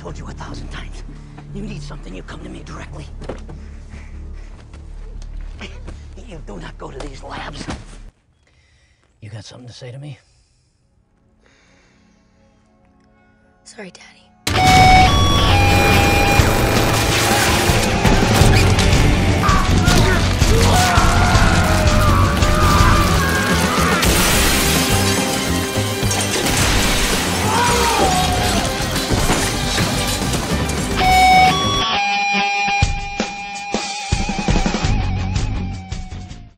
told you a thousand times. You need something, you come to me directly. You do not go to these labs. You got something to say to me? Sorry, Daddy.